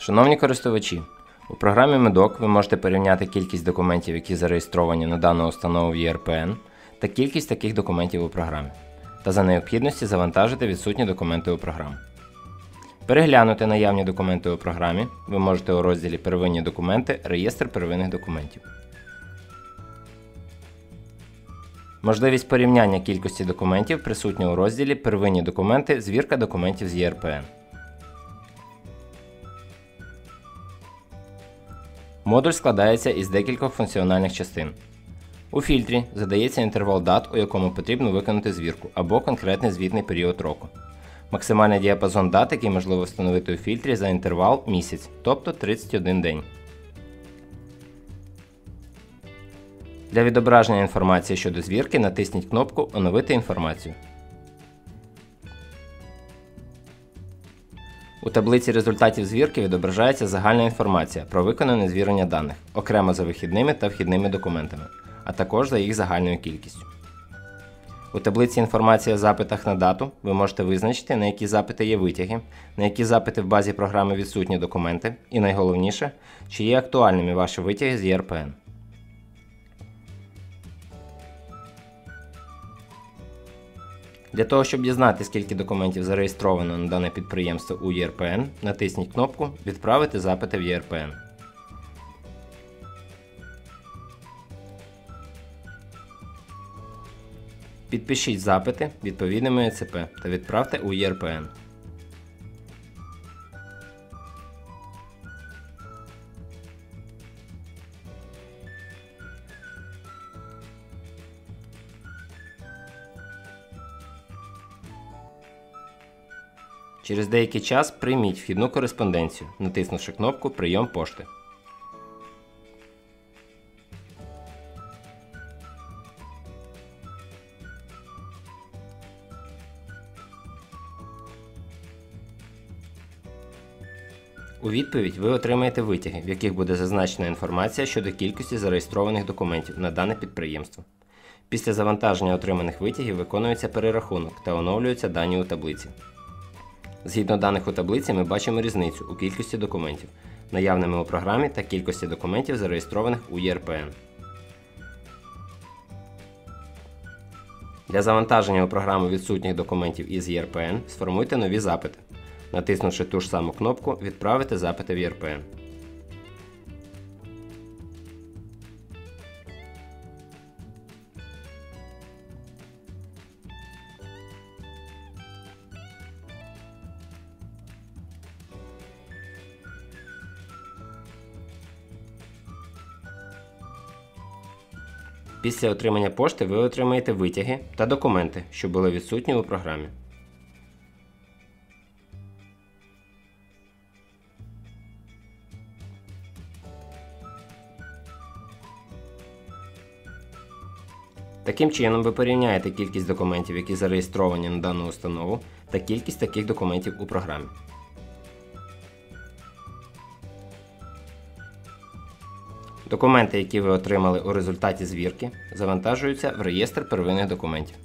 Шановні користувачі, у програмі Медок ви можете порівняти кількість документів, які зареєстровані на дану установу в ЄРПН, та кількість таких документів у програмі, та за необхідності завантажити відсутні документи у програму. Переглянути наявні документи у програмі ви можете у розділі Первинні документи Реєстр первинних документів. Можливість порівняння кількості документів присутня у розділі Первинні документи Звірка документів з ЄРПН. Модуль складається із декількох функціональних частин. У фільтрі задається інтервал дат, у якому потрібно виконати звірку, або конкретний звітний період року. Максимальний діапазон дат, який можливо встановити у фільтрі за інтервал місяць, тобто 31 день. Для відображення інформації щодо звірки натисніть кнопку Оновити інформацію. У таблиці результатів звірки відображається загальна інформація про виконане звірення даних, окремо за вихідними та вхідними документами, а також за їх загальною кількістю. У таблиці інформація о запитах на дату ви можете визначити, на які запити є витяги, на які запити в базі програми відсутні документи, і найголовніше, чи є актуальними ваші витяги з ЄРПН. Для того, щоб дізнати, скільки документів зареєстровано на дане підприємство у ЄРПН, натисніть кнопку Відправити запити в ЄРПН. Підпишіть запити відповідними ЕЦП та відправте у ЄРПН. Через деякий час прийміть вхідну кореспонденцію, натиснувши кнопку Прийом пошти. У відповідь ви отримаєте витяги, в яких буде зазначена інформація щодо кількості зареєстрованих документів на дане підприємство. Після завантаження отриманих витягів виконується перерахунок та оновлюються дані у таблиці. Згідно даних у таблиці, ми бачимо різницю у кількості документів, наявними у програмі та кількості документів, зареєстрованих у ЄРПН. Для завантаження у програму відсутніх документів із ЄРПН сформуйте нові запити, натиснувши ту ж саму кнопку Відправити запити в ЄРПН. Після отримання пошти ви отримаєте витяги та документи, що були відсутні у програмі. Таким чином, ви порівняєте кількість документів, які зареєстровані на дану установу, та кількість таких документів у програмі. Документи, які ви отримали у результаті звірки, завантажуються в реєстр первинних документів.